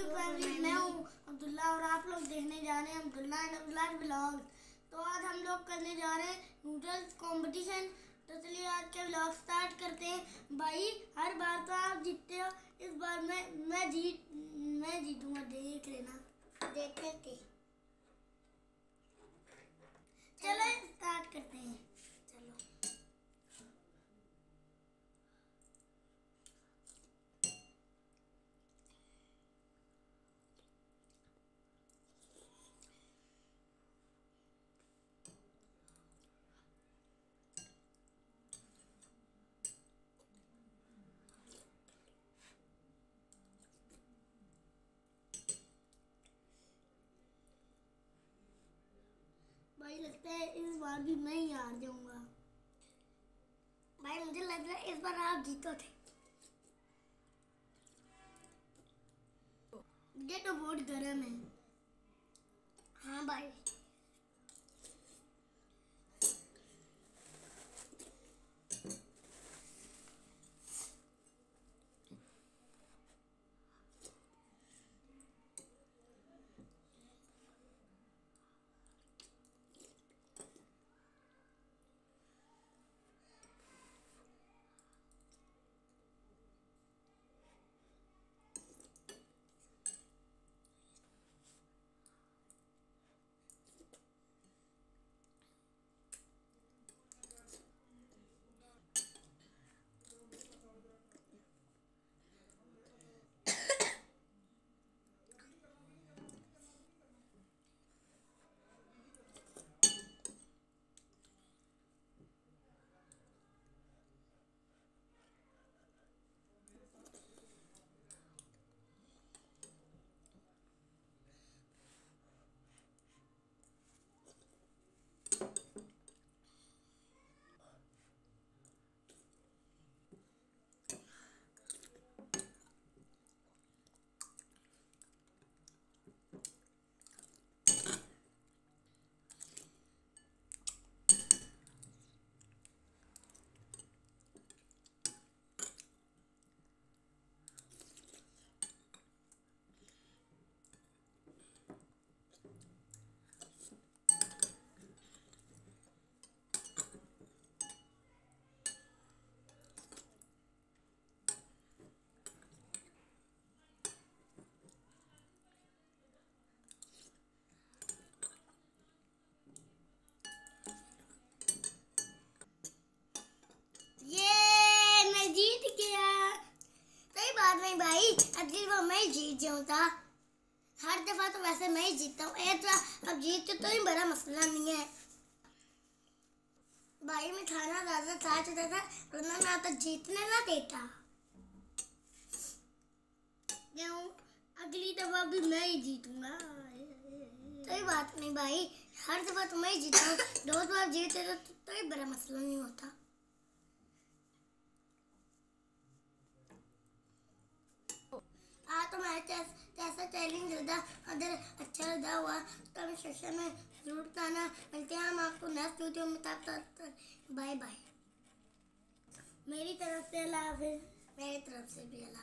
मैं और आप लोग देखने जा रहे हैं अब्दुल्ला एंड अब्दुल्ला ब्लॉग तो आज हम लोग करने जा रहे हैं नूडल्स कंपटीशन तो चलिए आज के ब्लॉग स्टार्ट करते हैं। भाई, हर बार तो आप जीतते हो। इस बार मैं मैं जीत, मैं जीतूँगा, देख लेना। देखते थे चलो स्टार्ट करते हैं चलो भाई लगता है इस बार भी मैं ही हार जाऊँगा। भाई, मुझे लग रहा है इस बार आप जीतो थे। मुझे तो बहुत गर्म है। हाँ भाई। जीत जाऊँ था हर दफ़ा तो वैसे मैं ही जीतता हूँ। एक तो अब जीत तो ही बड़ा मसला नहीं है। भाई मैं खाना ज़्यादा खा चुका था वरना ना तो जीतने ना देता। अगली दफ़ा भी मैं ही जीतूँगा। सही बात नहीं भाई हर दफ़ा तो मैं ही जीता हूँ। दो बार जीते तो, तो ही बड़ा मसला नहीं होता हाँ तो मैं कैसा चैलेंज लगा अगर अच्छा लगा हुआ तो हमें सेक्शन में ज़रूर बताना। मिलते हैं हम आपको नेक्स्ट वीडियो में, तब तक बाय बाय मेरी तरफ़ से अल्लाह हाफिज। मेरी तरफ़ से भी अल्लाह